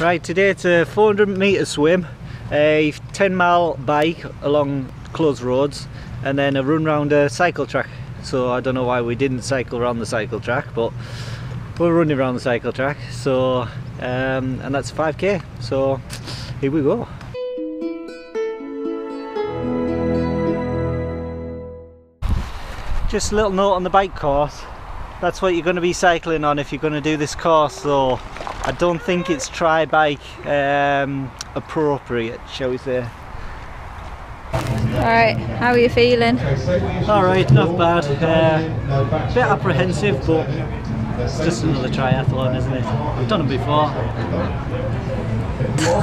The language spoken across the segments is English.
Right, today it's a 400 metre swim, a 10 mile bike along closed roads, and then a run round a cycle track. So I don't know why we didn't cycle around the cycle track, but we're running around the cycle track. So, um, and that's 5k. So here we go. Just a little note on the bike course. That's what you're going to be cycling on if you're going to do this course. So I don't think it's tri-bike um, appropriate, shall we say. Alright, how are you feeling? Alright, not bad. Uh, bit apprehensive, but it's just another triathlon, isn't it? I've done them before.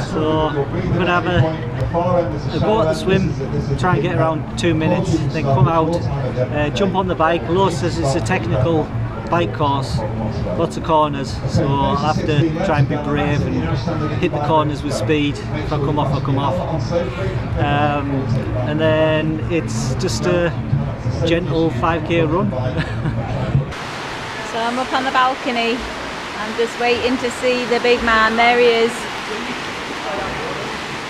So I'm going to have a, a go at the swim, try and get around two minutes, then come out, uh, jump on the bike. Low says it's a technical bike course, lots of corners, so I'll have to try and be brave and hit the corners with speed. If I come off, I come off. Um, and then it's just a gentle 5k run. So I'm up on the balcony. I'm just waiting to see the big man. There he is.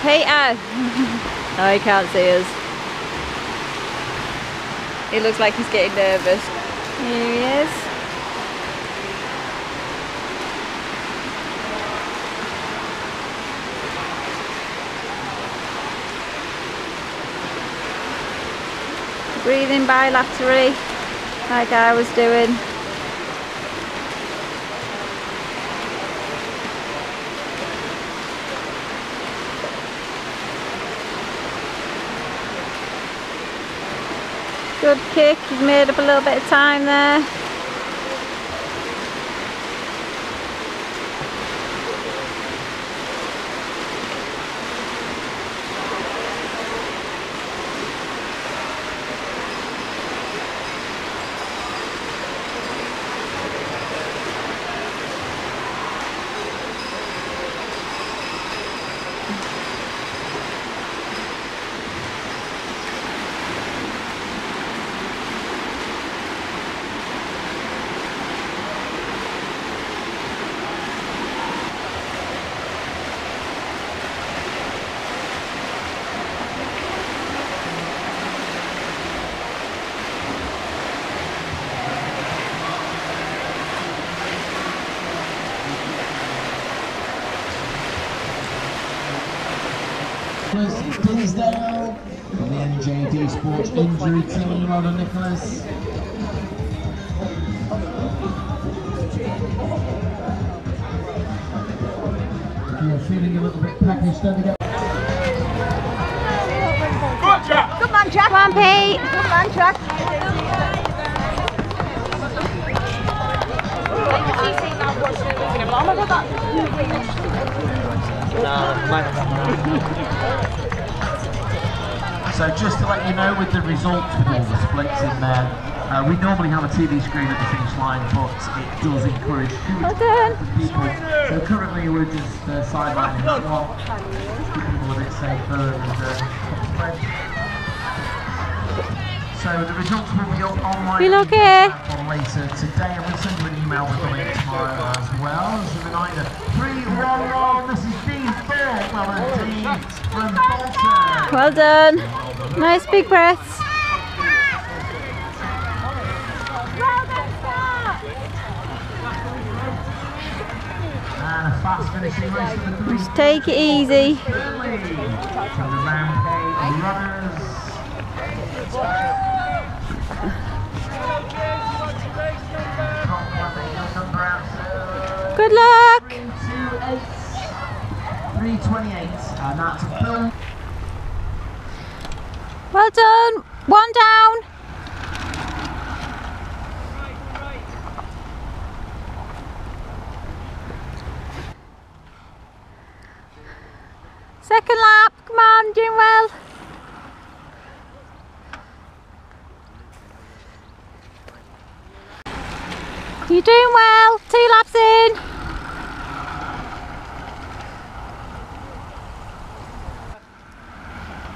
Peter! oh, he can't see us. He looks like he's getting nervous. Here he is. Breathing bilaterally, like I was doing. Good kick, he's made up a little bit of time there. Nicholas Dinsdale from the NJD Sports Injury Team. Well done, Nicholas. If you're feeling a little bit peckish, don't forget. Come on, Jack. Come on, Pete. Come on, Jack. So just to let you know with the results with all the splits in there, uh, we normally have a TV screen at the finish line, but it does encourage done. people. So currently we're just uh, sidelining that one, keep people a bit safer and uh. So the results will be up online. Feel okay? On later today, and we'll send you an email with the link tomorrow as well. As a reminder, 311, this is Dean Thorpe, well done. Nice big breaths. Just take it easy. Burnley from the Round K Runners. Number out, Good luck. 328, uh, and that's Bill. Well done. One down. Second lap. Come on, doing well. You're doing well. Two laps in.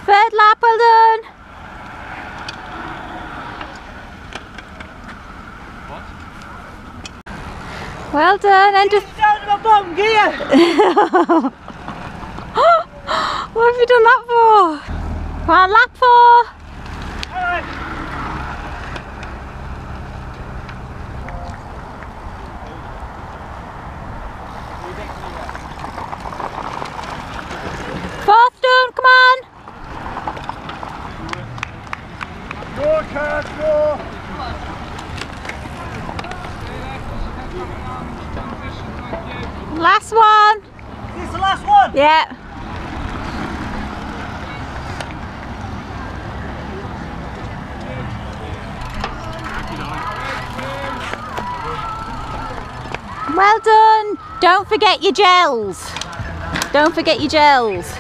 Third lap, well done. Well done. End of, out gear! what have you done that for? Come on, lap four. Alright. Fourth done, come on. Go, Kurt, go! Last one. This is the last one! Yeah. Well done. Don't forget your gels. Don't forget your gels.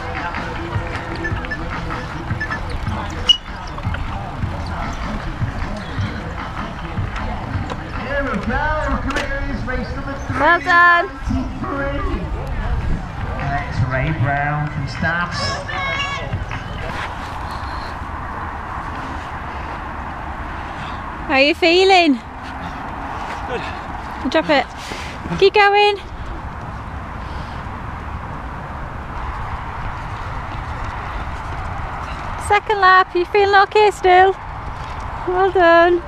Well done. 93. Ray Brown from Staffs. How are you feeling? Good. Drop it. Keep going. Second lap. You feeling okay still? Well done.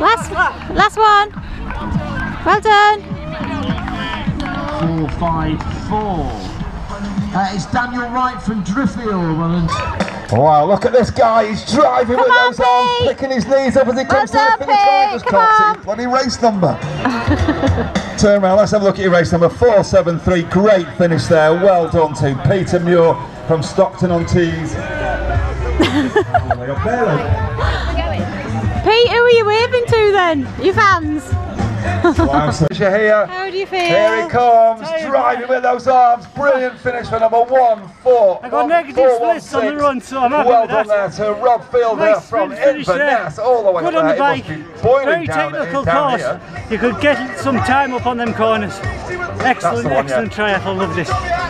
Last, last one. Well done. Four, five, four. Uh, it's Daniel Wright from Driffield. Wow, look at this guy. He's driving Come with on, those arms, picking his knees up as he comes Well to the done, finish line. Just Come can't on. his bloody race number. Turn around, let's have a look at your race number 473. Great finish there. Well done to Peter Muir from Stockton on Tees. All the way up there, look. Pete, who are you waving to then? Your fans? Wow, so you're here. How do you feel? Here he comes, driving with those arms. Brilliant finish for number one, four. I got one, negative four, splits one, on the run, so I'm happy Well with done that. there to Rob Fielder Nice from sprint finish there. Inverness, all the way Good up on the there. bike. It must be boiling Very down, technical down course. here. You could get some time up on them corners. Excellent, one, yeah. excellent triathlon. Love this.